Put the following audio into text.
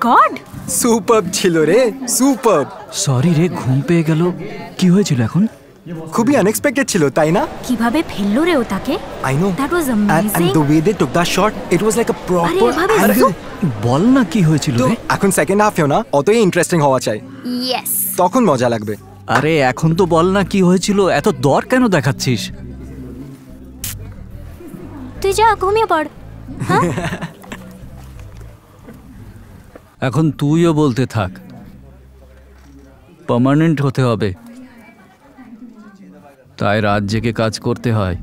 God super ছিল রে super sorry রে ঘুম পেয়ে গেল। কি হয়েছিল এখন? খুবই আনএক্সপেক্টেড ছিল তাই না? কীভাবে ফেলল রে ও তাকে I know That was and, and amazing. the way they took that shot it was like a proper এভাবে angle. বল না কি হয়েছিল রে। এখন সেকেন্ড হাফ হাফেও না অতই ইন্টারেস্টিং হওয়া চাই। ইয়েস তখন মজা লাগবে। আরে এখন তো বল না কি হয়েছিল এত দর কেন দেখাচ্ছিস? তুই যা ঘুমিয়ে পড়। এখন তুইও বলতে থাক। পার্মানেন্ট হতে হবে। তাই রাত জেগে কাজ করতে হয়।